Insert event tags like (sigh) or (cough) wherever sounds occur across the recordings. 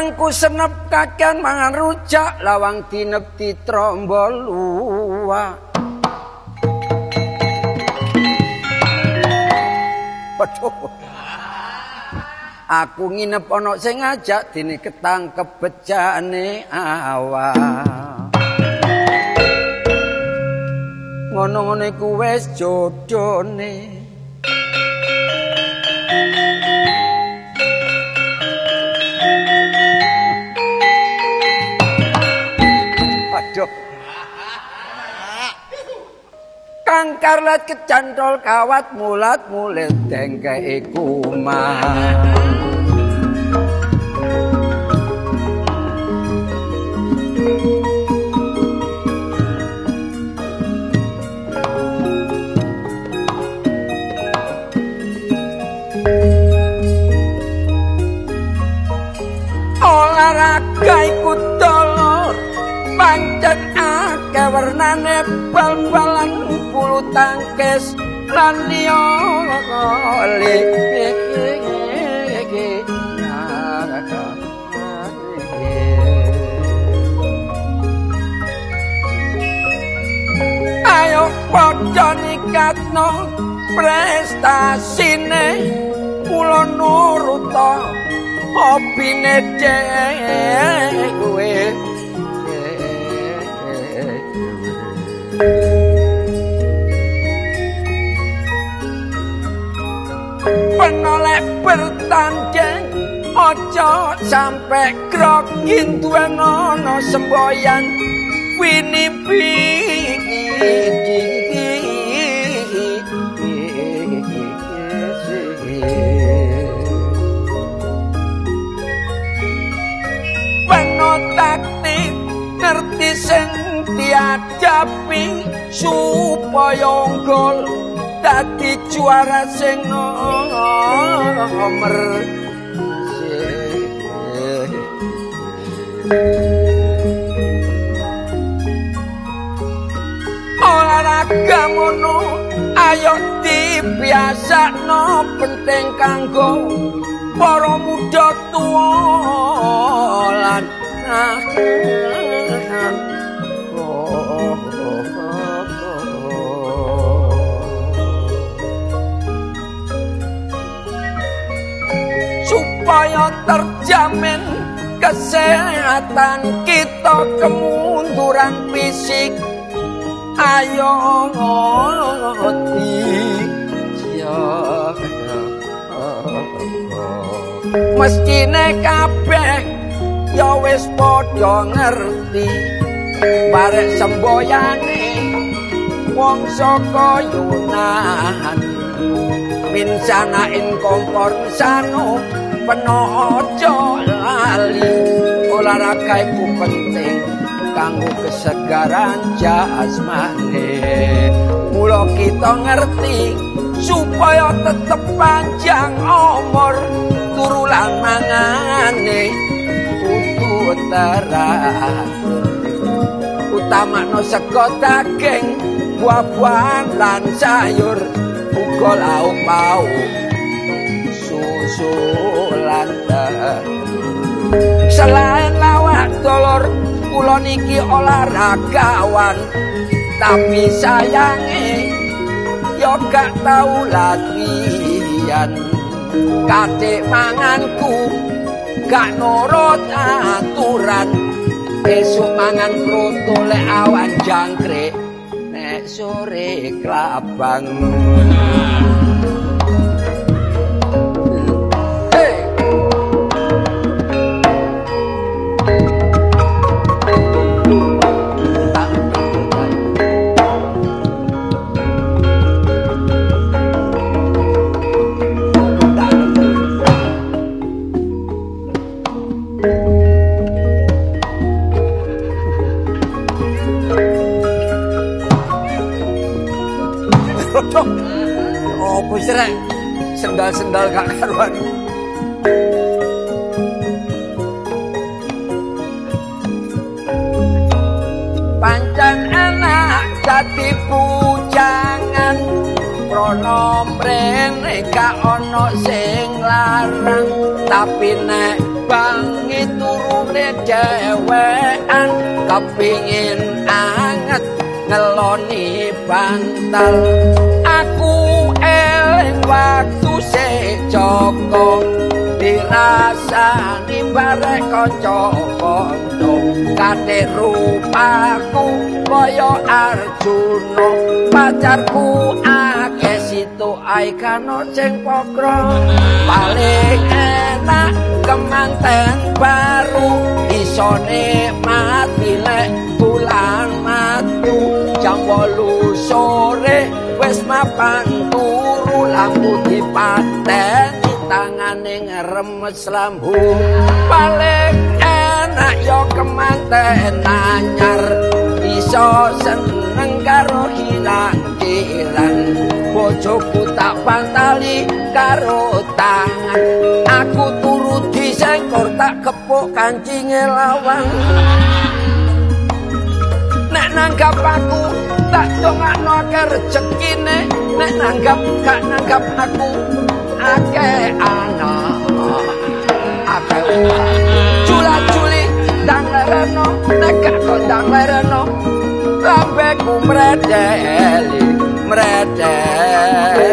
Petengku senep kakean mangan rujak lawang dinep di trombol luwa. Aku nginep ana sing ngajak dene ketangkep bejane awak. Ngono-ngono iku wis jodone. Aduh. Kang karlet kecantol kawat mulat mulet dengke kuman. olahraga wernane bal-balan bulu tangkis lan liya Ayo padha nikatno prestasine kula nuruta hobine dhewe penoleh bertanding aja sampe grogi duwe ana semboyan. Wini penotakti ngerti sing diadapi supaya gol dadi juara sing nomor olahraga ngono ayo dibiasakno penting kanggo para muda tuwa lan supaya terjamin kesehatan kita kemunduran fisik. Ayo mestine kabeh ya wis padha ngerti. Barek semboyane wong saka Yunani minsana in kompor sano penojo lali olahraga iku penting kanggo kesegaran jasmane. Mula kita ngerti supaya tetep panjang umur turulan mangane kudu teratur utama no sego daging buah-buahan lan sayur uga lauk pauk susu selain lawak dolor kula niki olahragawan tapi sayange yo gak tau latihan. Kadek manganku gak nurut aturan. Esuk mangan proto lek awan jangkrik nek sore klabang Opo srek? Sendal-sendal gak karuan. Pancen enak dadi pujangan ana mrene gak ana sing larang tapi nek bangi turune dhewean kepingin anget ngeloni bantal aku eling waktu se joko dirasani barek kanca kanca kate rupaku kaya arjuna pacarku akeh situ ae kano sing pokro. Paling enak kemanten baru isone mati lek bulan matu jam 8 sore wis mapan lampu dipateni tangane ngeremes lampu paling enak yo kemanten anyar. Iso seneng karo hilang hilang bojoku tak pantali karo tangan. Aku turut disengkor tak kepuk kancinge lawang nek nanggap aku tak dongakno akeh rezekine nek nanggap gak nanggap aku akeh anak akeh culat culi dang lereno nek gak kok dang lereno lambeku mredeli mredeli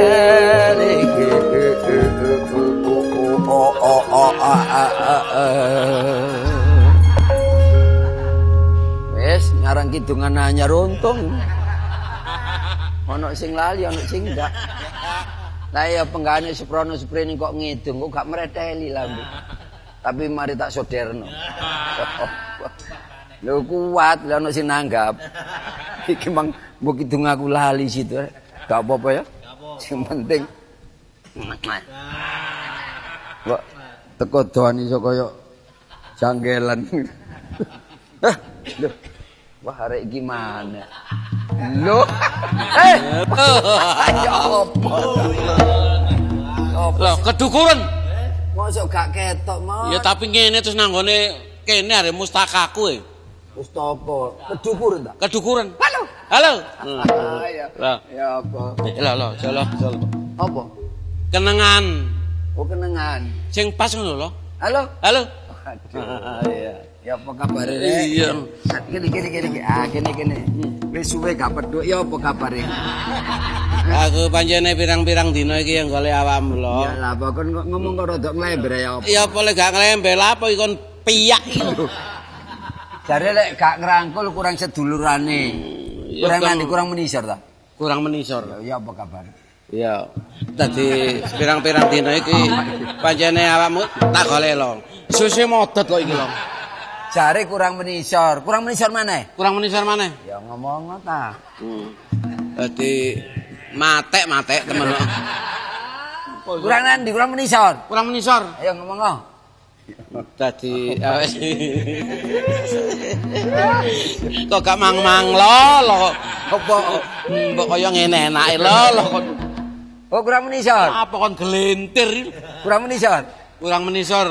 ngarang kidungan anyar untung. Ono sing lali, ono sing ndak. Lah ya penggane Suprono Suprene kok ngidung kok gak mreteli lambe. Tapi mari tak soderno. (laughs) Lho kuat, lha ono sing nanggap. Iki mang mbok kidung aku lali situ. Gak apa-apa ya. Sing penting Kok teko doan iso kaya janggelan. Hah, (laughs) lho. Wah, arek gimana? Lho. Eh. (laughs) Ya apa? Lah kedukuran. Mosok gak ketok mau. Ya tapi ngene terus nanggone kene arek mustakaku e. Wis topo? Kedukur ta? Kedukuran. Halo. Halo. Ah, ya. Ya apa? Lah lah, jalo, jalo. Apa? Kenangan Oh kenangan. sing pas ngono lho. Halo. Halo. Aduh. Iya. Ya apa kabar Iya. Gini gini gini. gini. Ah gini gini. Wis suwe gak peduk ya apa kabar Aku pancene pirang-pirang dina iki yang golek awakmu lho. Ya lah apa kon kok ngomong kok rada nglember ya apa. Ya apa lek gak nglembel apa iki kon piyak iki. Jare lek gak ngerangkul kurang sedulurane. Ya, Kurang nanti kurang menisor ta. Kurang menisor. Ya apa kabar? Ya. Dadi pirang-pirang dina iki (laughs) pancene awakmu tak golek lho. Susu modot kok iki lho. Jare kurang menisor. Kurang menisor mana? Kurang menisor maneh. Ya ngomong ta. Hmm. Dadi matek-matek temen kok. Kurang nanti kurang menisor. Kurang menisor. Ayo ngomong kok. Dadi awes. Kok gak mang-mang lo lo. Apa mbok kaya ngene enake lo lo kok Oh kurang menisor. apa kon gelintir. Kurang menisor. Kurang menisor.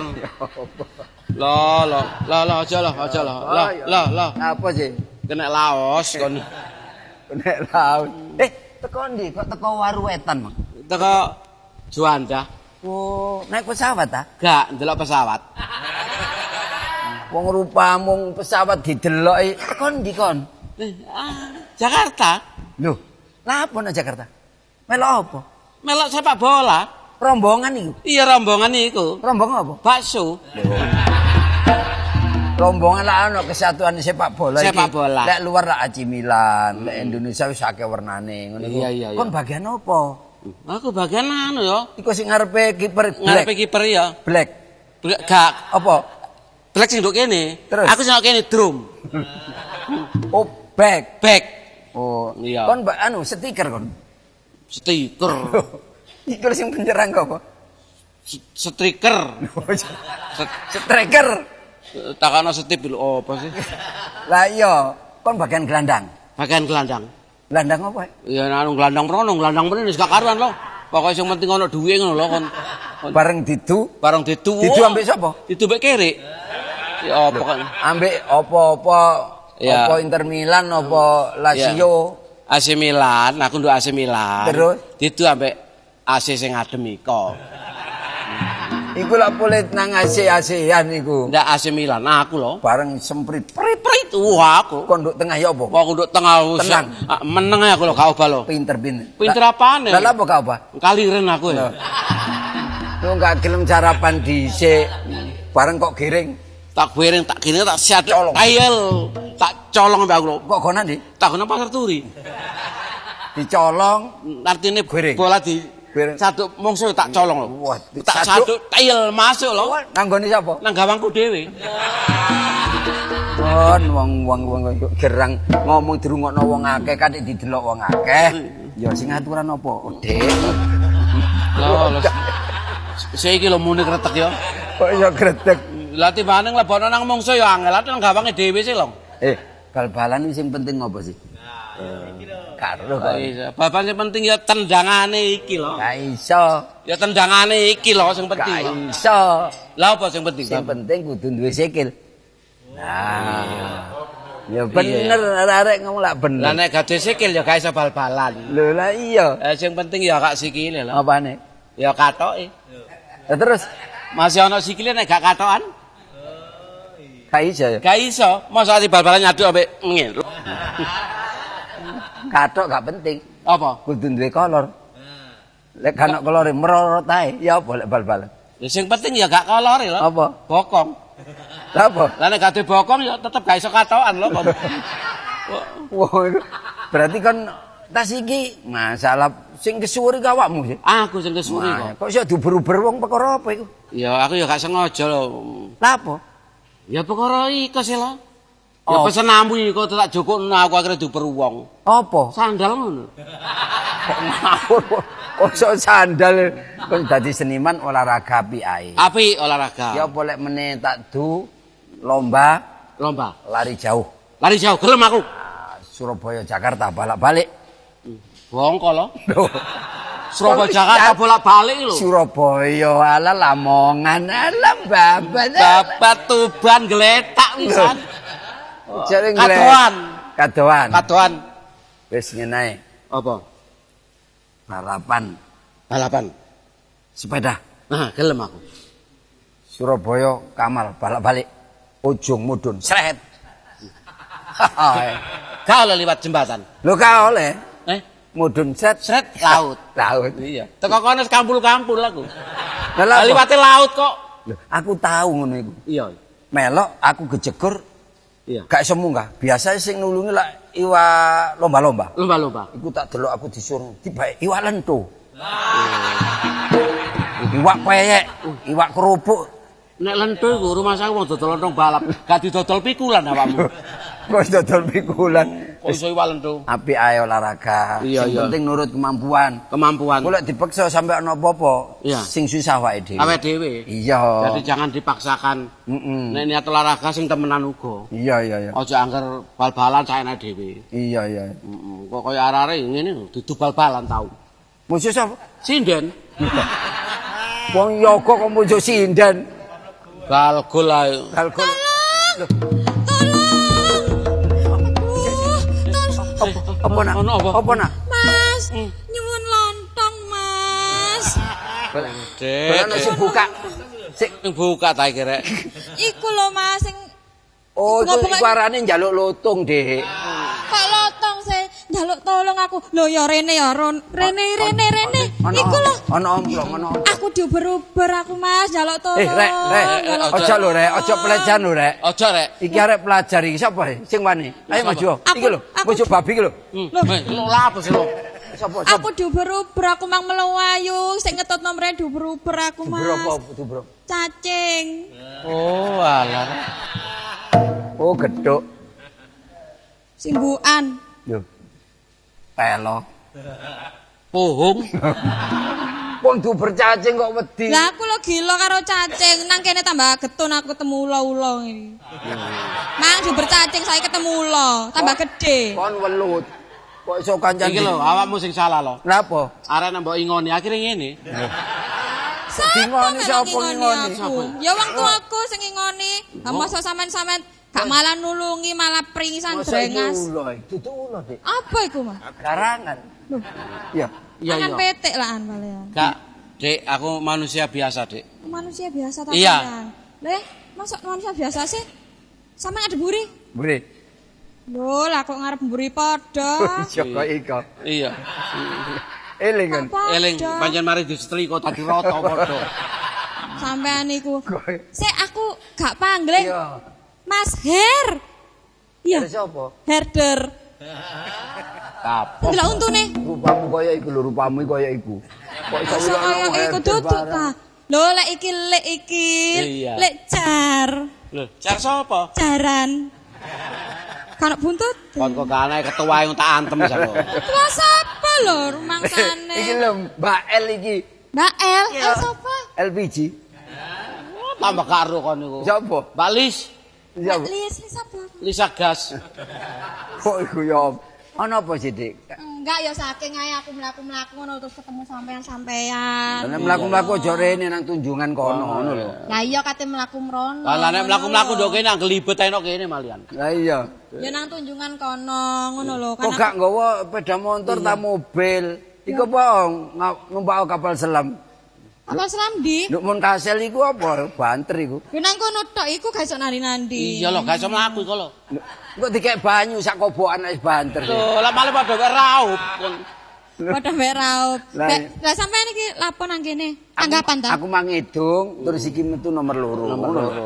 Lo lo lo lo aja lo aja lo. Lo lo lo. Apa sih? Kena laos kon. (laughs) Nek laut. Eh, teko ndi? Kok teko waruwetan, Mang? Teko Juanda. Oh, naik pesawat ta? Gak ndelok pesawat. (laughs) Wong rupamu pesawat dideloki. Teko ndi kon? Eh, ah, Jakarta. Lah apa nang Jakarta? Melok apa? Melok sepak bola. Rombongan iku. Iya rombongan iku. Rombongan apa? Bakso. Rombongan lah ono kesatuan sepak bola iki. Sepak bola. Lek luar lah AC Milan, lek Indonesia wis akeh wernane ngono. Iya, iya, iya. Kon bagian apa? Aku bagian anu ya. Iku sing ngarepe kiper Ngarepe kiper ya. Black. Black gak. Apa? Black sing nduk kene. Terus? Aku sing kene drum. (laughs) Oh, back. Back. Oh, Iya. Kon anu stiker kon. Stiker. (laughs) Iku sing penyerang kok apa? Striker. (laughs) Striker. Takana setip oh, apa sih? (laughs) Lah iya, kon bagian gelandang. Bagian gelandang. Gelandang apa? Ya anu gelandang prono, gelandang mrene wis gak karuan lho. Pokoke sing penting ana duwe ngono lho kon. Bareng didu, barang ditu. didu ambek sapa? Ditu mbek kere. Ya apa kan? Ambek apa-apa Iya. apa Inter Milan apa Lazio. AC Milan, aku nduk AC Milan. Terus? Didu ambek AC sing adem iko. Iku lak pulit nang AC-ASEan iku. Ndak AC Milan, nah, aku lho. Bareng semprit. Prit wah aku. Kok nduk tengah ya apa? Kok aku nduk tengah. Tenang. Ah, Meneng aku lho gak obah lho. Pinter-pinter. Pinter apane? Lah apa gak apa? Kaliren aku ya. Lu gak gelem sarapan dhisik. Bareng kok giring. Tak goreng tak gini tak siat Colong. Ayel tak colong ambek aku. Kok kono ndi? Tak gono pasar turi. Dicolong. Goreng. bola di Goreng. satu mungsuh tak colong lho. Tak saduk. satu ayel masuk lho. Nang gone sapa? Nang gawangku dhewe. Kon wong wong gerang ngomong dirungokno wong akeh kan didelok wong akeh. Ya sing aturan apa? Dek. Lho. Saiki lho muni kretek ya. Kok iso gretek. Lah timbane nglebokno nang mungsuh ya angel, nang gawange dhewe sih lho. Eh, bal-balan sing penting apa sih? Karo kok. Bapak sing penting ya tendangane iki lho. Gak iso. Ya tendangane iki lho sing Gak penting. lho. iso. Lah apa sing penting? Sing penting kudu duwe sikil. Nah. Ya bener arek ngomong lak Lah bener. nek gade sikil ya gak iso bal-balan. Lho lah iya. Eh sing penting ya gak sikile lho. Apane? Ya katoke. Lah terus Masih ana sikile nek gak katokan? gak iso ya. Gak iso. Masa ati bal-balan nyaduk ambek ngene. Katok gak penting. Apa? Kudu duwe kolor. Lek kan kolore merorot ae, ya apa lek bal-balan. Ya sing penting ya gak kolore lho. Apa? Bokong. Lah apa? Lah nek gade bokong ya tetep gak iso katokan lho. Pak. (laughs) Wah, berarti kan tas iki masalah sing kesuwur iki awakmu sih. Aku sing Wah, kok. kok iso diuber-uber wong perkara apa iku? Ya aku ya gak sengaja lho. Lah apa? Ya perkara sih lho. Ya pesen nambu iku tak jukukno aku akhire diuber wong. Apa? Sandal ngono. Kok ngawur kok kok sandal kon dadi seniman olahraga api ae. Api olahraga. Ya lek meneh tak du lomba Lomba. lari jauh. Lari jauh gelem aku. Ah, Surabaya Jakarta balak-balik. Lho. Loh, Surabaya Kok Jakarta bolak-balik lho. Surabaya ala Lamongan ala babat. Babat Tuban geletak wisan. Jare Kadoan. Kadoan. Kadoan. Wis ngene Apa? balapan Balapan. sepeda. Nah, gelem aku. Surabaya Kamal balak-balik. Ujung mudun sret. (laughs) Gak oleh liwat jembatan. Lho ka oleh Eh, mudun sret sret laut. (laughs) laut. Iya. Teko kono kampul-kampul aku. Lah liwate laut kok. Lho, aku tahu ngono iku. Iya. Melok aku gejegur Iya. gak iso munggah. Biasanya sing nulungi lah iwa lomba-lomba. Lomba-lomba. Iku tak delok aku disuruh tiba iwak lento. Iwak peyek, iwak kerupuk. Nek lento iku rumah saya wong dodol balap, gak didodol pikulan awakmu. Kok dodol pikulan. Iso iwak lento? Api ae olahraga. Iya, sing iya. penting nurut kemampuan. Kemampuan Golek dipaksa sampai ana apa-apa, Iya. sing susah wae dhewe. awake dhewe. Iya. Jadi jangan dipaksakan. Mm-mm. Nek niat olahraga sing temenan uga. Iya iya iya. Aja angger bal-balan saene dhewe. Iya iya. Heeh. Kok kaya arek ngene dudu bal-balan tau. Musuh sapa? Sinden. Wong yoga kok musuh sinden. Bal gol ae. Kalkul. Apa nak? Ono apa? Apa nak? Mas, nyuwun lontong, Mas. Kalau nak sing buka. Sik. Sing buka ta iki rek. Iku lho, Mas, sing Oh, Iku itu ngapa- iku arane njaluk lutung, Dek. kok lotong se njaluk tolong aku. Lho ya rene ya, Ron. Rene, rene, rene. Ono Iku lho. ono omplong, ono. omplong. Aku diuber-uber aku, Mas, njaluk tolong. Eh, rek, rek. Ojo lho, rek. Ojo pelecehan lho, rek. Aja rek. Iki arek pelajar iki sapa e? Sing wani? Ayo maju. Iki lho, musuh babi iki lho. Hmm. Lu lha apa sih lu? Sapa? Aku diuber-uber aku mang melayu, sing ngetut nomere diuber-uber aku, Mas. Bro apa Bro? Cacing. Oh, alah. Oh, gedhuk. Simbukan. Lho. Pelo. Pohong. Wong duber cacing kok wedi. Lah aku lo gila karo cacing. Nang kene tambah getun aku ketemu ulo-ulo iki. Mang diuber cacing saya ketemu ulo, tambah gede. Kon welut. Kok iso kancan Iki lho, awakmu sing salah lho. Lha apa? Arek nang mbok ingoni akhire ngene. Melok siapa ngingoni? Ya wong tuaku sing ngingoni. Lah mosok sampean-sampean Gak malah nulungi, malah pringisan Masa iki drengas. ulo, dudu ulo, Dik. Apa iku, Mas? Garangan. Loh, Iya. Iya iya. petik lah an kalian. Kak, Dek, aku manusia biasa, Dek. Manusia biasa tak Iya. kalian. Leh, masuk manusia biasa sih? Sama ada buri? Buri. Loh, lah kok ngarep buri padha. (laughs) Joko iko. Iya. Eling kan. Eling pancen mari disetrika tadi rata padha. Sampean iku. Kowe. Sik aku gak panggil. Iya. Mas Her. Iya, herder. (laughs) Kapok. Delok untune. Rupamu kaya iku lho, rupamu kaya iku. Kok iso kaya iku duduk ta. Lho, lek iki lek iki. Lek jar. Lho, jar sapa? Jaran. Kan buntut. Kon kok kanae ketua yang tak antem sapa. Tua sapa lho rumangsane? (laughs) Iki lho, Mbak L iki. Mbak El, El sapa? LPG. Tambah karo kon niku. Sapa? Balis, Mbak? Lis, Lis sapa? Lisa Gas. Kok iku ya? Ana apa sih, Dik? Enggak ya saking ae aku mlaku-mlaku ngono terus ketemu sampean-sampean. Lah mlaku-mlaku aja rene nang tunjungan kono ngono lho. Lah iya kate mlaku mrono. Lah nek mlaku-mlaku ndok kene nang gelibet enok kene malian. Lah iya. Ya nang tunjungan kono ngono lho Kok gak nggawa sepeda motor ta mobil? Iku apa numpak kapal selam? Apa selam di? Nduk mun kasel iku apa? Banter iku. Ya nang kono tok iku gak iso nari-nandi. Iya lho, gak iso mlaku iku lho. Kok dikek banyu sak kobokan wis banter. Lho, lah malah padha wae raup. Padha mek raup. Lah, lah sampean iki lapo nang kene? Tanggapan ta? Aku mangidung terus iki metu nomor loro. Nomor loro.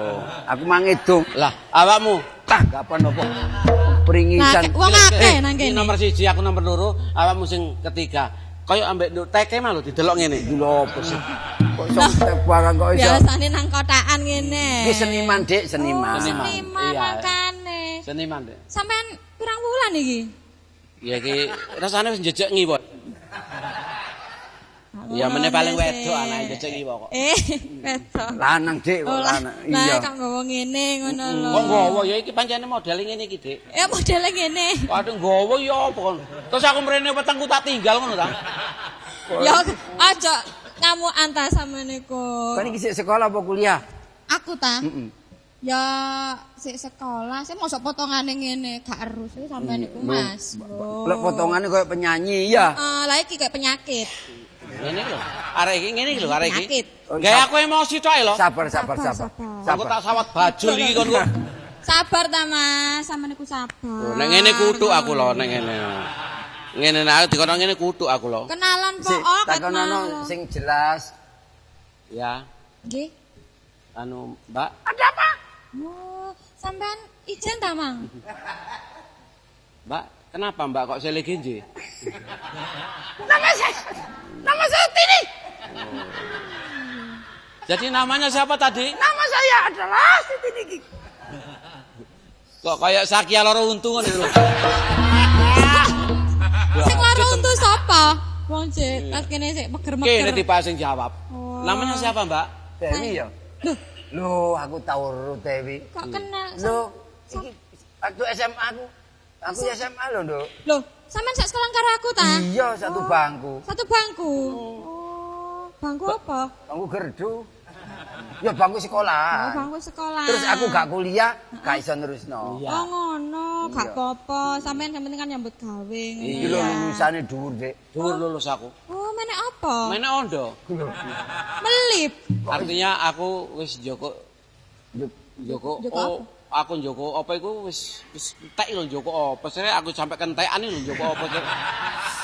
Aku mangidung. Lah, awakmu Tanggapan apa? Nah, Peringisan. wong akeh nang Iki kene. nomor siji, aku nomor loro, awakmu sing ketiga. Kaya ambek nduk teke mah lho didelok ngene. Lho apa sih? Kok iso barang kok iso? Biasane nang kotakan ngene. Iki seniman, Dik, seniman. Oh, Seniman. seniman Iya. makane. Seniman, Dek. Sampean pirang wulan iki? Ya iki rasane wis jejeg ngiwo. Ya meneh paling wedok anake jejeg ngiwo kok. Eh, (laughs) wedok. Lanang, Dik, kok lah, lanang. lah Iya. kok nggawa ngene ngono lho. Kok nggawa ya iki pancene model ngene iki, Dik. Ya modele ngene. Waduh nggawa ya apa kon. Terus aku mrene wetengku tak tinggal ngono ta. (laughs) Ya aja kamu antas sama niku. Kan iki sik sekolah apa kuliah? Aku ta? Heeh. Ya sik sekolah, sik mosok potongane ngene gak erus iki sampean niku Mas. Lek potongane koyo penyanyi, iya. Eh, lah iki kayak penyakit. Ngene iki lho. Arek iki ngene iki lho arek iki. Gawe aku emosi tok ae lho. Sabar, sabar, Sabar. Aku tak sawat bajul iki kon. Sabar ta Mas, sama niku Oh, sabar. Nek ngene kutuk aku lho, nek ngene. Ngene nek dikono ngene kutuk aku lho. Kenalan pokok kat takonono sing jelas. Ya, Nggih. anu Mbak, Oh, sampean ijen ta, Mang? Mbak, kenapa Mbak kok sele genje? Nama saya Tini. Jadi namanya siapa tadi? Nama saya adalah Siti Niki. Kok kayak Sakia loro untung ngono lho. Sing laro untu sapa? Wong cek, tas kene sik Kene meger-meger. tipe sing jawab. Oh. Namanya siapa, Mbak? Dewi ya. Loh, Loh, aku tahu Dewi. kok kenal? Loh, iki waktu SMA aku. Aku ya SMA loh, Nduk. Loh, sampean sak sekolah karo aku ta? Iya, satu bangku. Satu bangku. Oh, bangku apa? Bangku gerdu. Ya bangku Oh, sekolah. bangku sekolah. Terus aku gak kuliah, gak iso nerusno. Iya. Oh ngono, gak apa-apa. Sampean yang penting kan nyambut gawe. Iki lho lulusane dhuwur, Dik. Dhuwur lulus aku. Oh, mana apa? Mene ondo. Melip. Artinya aku wis joko Juk. joko Joko oh, aku joko apa iku wis wis entek lho joko apa sire aku sampai kentekan lho joko apa sire.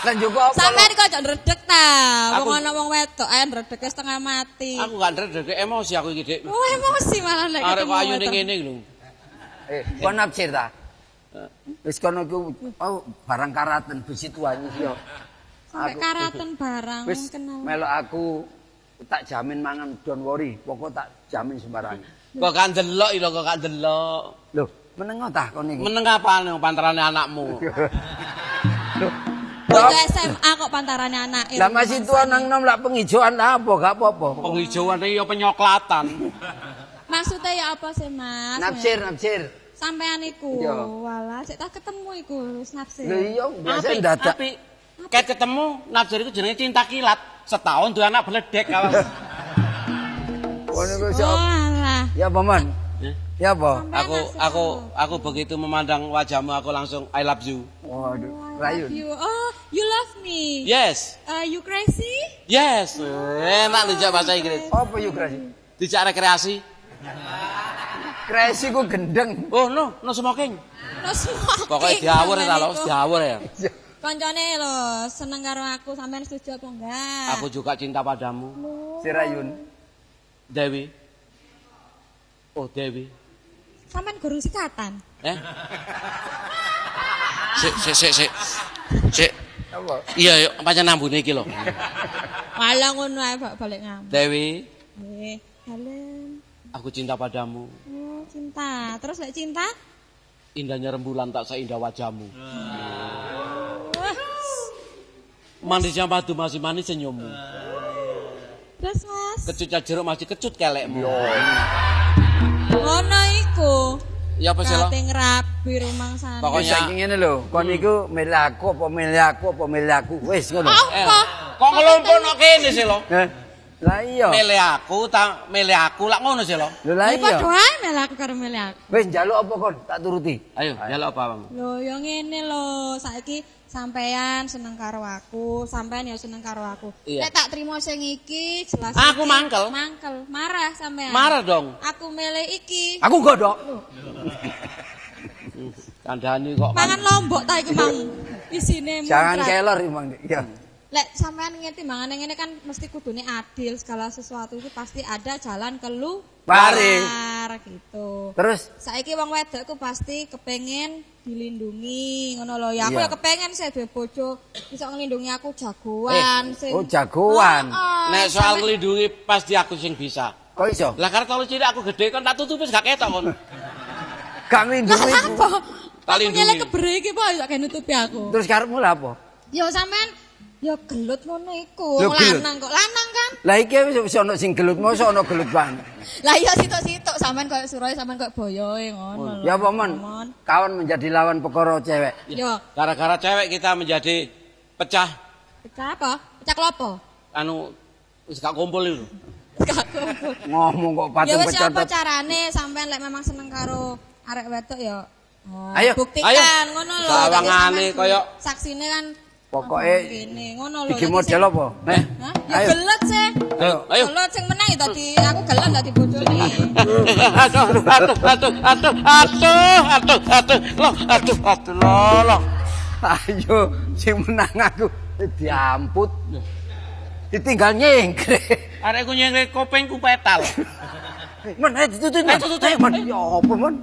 Lan juga apa? Sampean kok aja ndredeg ta. Wong ana wong wedok ae ndredege setengah mati. Aku gak ndredeg emosi aku iki, Dik. Oh, emosi malah lek Arek ketemu ayu ning ngene lho. Eh, kok nafsir ta? Wis kono iku oh, barang karaten besi tuane iki yo. Sampai Aku- karaten barang Wis kenal. melok aku tak jamin mangan don't worry, pokok tak jamin sembarang. Kok gak ndelok lho, kok gak ndelok. Loh, menengo tah kon iki. Meneng apa nih pantarane anakmu? (laughs) Kok SMA kok pantarane anake. Lah masih tua nang nom lak penghijauan apa gak apa-apa. Penghijauan iki ya penyoklatan. (laughs) Maksudnya ya apa sih, Mas? Nafsir, nafsir. Sampean iku. Iya. Walah, sik tak ketemu iku nafsir. Lho iya, biasa Apik, dadak. apik. Kayak ketemu nafsir itu jenenge cinta kilat. Setahun dua anak beledek kawan. Kono iku Oh, iso. alah. Ya, Paman. Eh, Ya apa? Aku aku aku begitu memandang wajahmu aku langsung I love you. Waduh, I Rayun. love you. Oh, you love me. Yes. Uh, you crazy? Yes. Enak dijak bahasa Inggris. Apa yuk krasi? Dijak rekreasi. Krasi ku gendeng. Oh no, no smoking. No smoking. Pokoknya diawur ya lo, diawur ya. Koncone lho, seneng karo aku, sampean setuju apa enggak? Aku juga cinta padamu, Si Rayun. Dewi. Oh Dewi. Sampean guru sikatan. Eh? Sik sik sik sik. Sik. Apa? Iya, yuk pancen nambune iki lho. Walah ngono ae Pak, balik ngam. Dewi, Nggih, Helen. aku cinta padamu. Oh, cinta. Terus lek cinta? Indahnya rembulan tak seindah wajahmu. Manisnya madu masih manis senyummu. terus Mas. Kecutnya jeruk masih kecut kelekmu. Iku. Ya apa sih lo? Kate ngrabi rumang sana. Pokoknya- Pokoknya ngene lho, kon iku milih aku apa milih aku apa milih aku. Wis ngono. Eh, Apa? kok ngelompokno kene sih lo? Eh, Lah iya. Milih aku, tak milih aku lak ngono sih lo. Lho lah iya. padha ae mel aku karo milih aku. Wis njaluk apa kon? Tak turuti. Ayo, jaluk apa kamu? Lho, ya ngene lho, saiki sampean seneng karo aku, sampean ya seneng karo aku. Iya. Nek tak trimo sing iki jelas Aku iki mangkel. Mangkel, marah sampean. Marah dong. Aku milih iki. Aku godok. Kandhani kok Mangan lombok ta iku mang. Isine Jangan kelor emang. Iya. Lek sampean ngerti mangan ngene kan mesti kudune adil, segala sesuatu itu pasti ada jalan keluar Pare. gitu. Terus Saiki wong wedok ku pasti kepengen dilindungi ngono lho. Ya aku Iya. ya kepengen saya duwe bojo bisa nglindungi aku jagoan sing oh jagoan. Heeh, Nek soal sampe- nglindungi pasti aku sing bisa. Kok iso? Lah karena kalau cilik aku gede kan tak tutupi gak ketok kon. Kami Lah duwe. apa? Tak Aku lindungi. nyelek kebre iki po ya kayak nutupi aku. Terus karepmu lah apa? Ya sampean ya gelut ngono iku. Lanang kok lanang kan. Lah iki wis wis ono sing gelut, mosok ono gelut banget. Lah iya sitok-sitok sampean koyo suroe sampean koyo boyoe ngono lho. Ya apa? Mon. Kawan menjadi lawan perkara cewek. Yo, Gara-gara cewek kita menjadi pecah pecah apa? Pecah klopo? anu wis gak kumpul itu. Gak kumpul. Ngomong kok Ya patung wis apa carane sampean lek memang seneng karo arek wedok ya. ah, Ayo, buktikan ngono lho. Sawangane koyo- saksine kan Pokoke iki model apa? Heh. Ya Gelet sih. Ayo. Ayo. Gelet sing meneng tadi aku gelet dadi bodoni. (laughs) Aduh, aduh, aduh, aduh, aduh, aduh, aduh, aduh, aduh, aduh, Ayo, sing menang aku eh, diamput. Ditinggal nyengkre. Arek ku nyengkre kopengku petal. Men, ayo ditutup. Ayo ditutup. Ayo, apa, men?